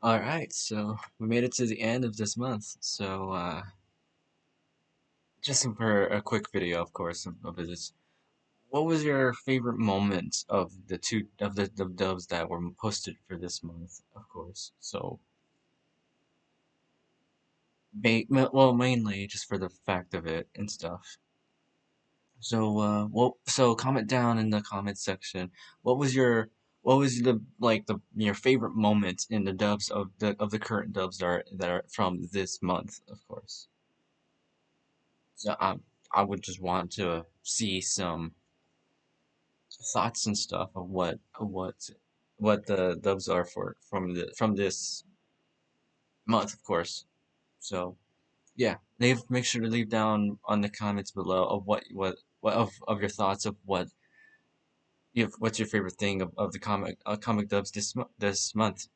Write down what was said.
All right, so we made it to the end of this month. So, uh, just for a quick video, of course, of, this. What was your favorite moment of the two of the, the dubs that were posted for this month? Of course. So, well, mainly just for the fact of it and stuff. So, uh, well, so comment down in the comment section. What was your what was the like the your favorite moment in the dubs of the of the current dubs that are that are from this month, of course. So I I would just want to see some thoughts and stuff of what what what the dubs are for from the from this month, of course. So yeah, leave make sure to leave down on the comments below of what what what of of your thoughts of what you what's your favorite thing of, of the comic uh, comic dubs this this month.